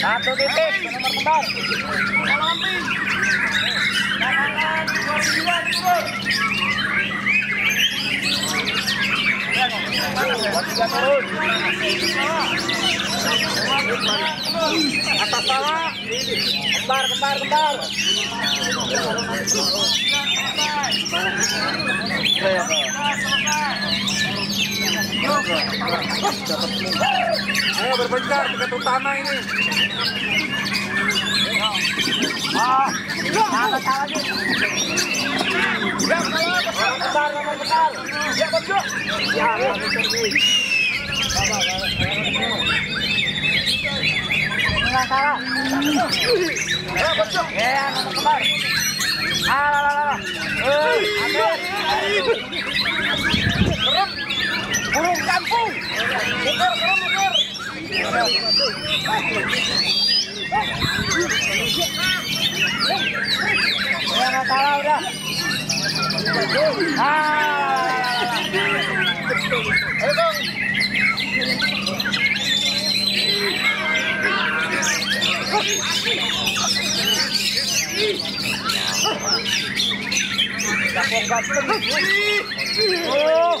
Satu titik. Nomor kembar. Turun. Atas bawah. Kembar, kembar, kembar. Ayo berpencar dekat utama ini. Ah. Ya, Ya, nggak salah udah. Ah. Ayo, Bang. Oh.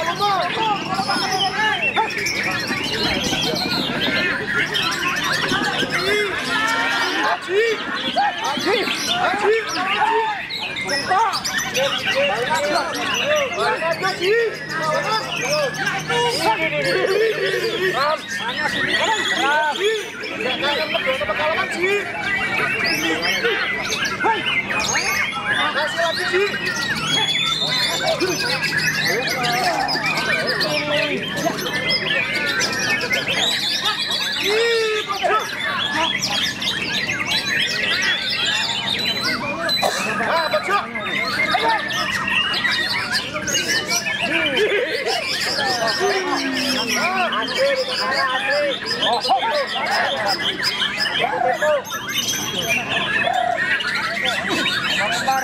materinya, dengerin. Kembar,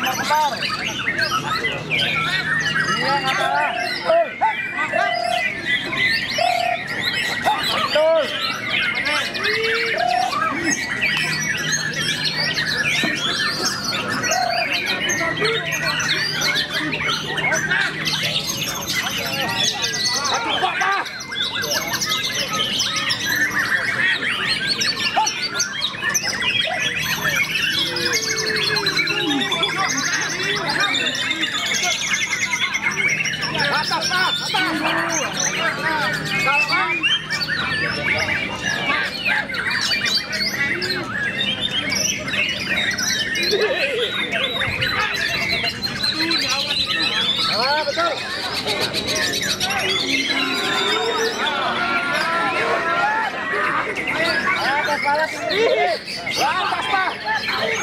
nomor kembar. Iya, nggak Atas balas. Atas pak.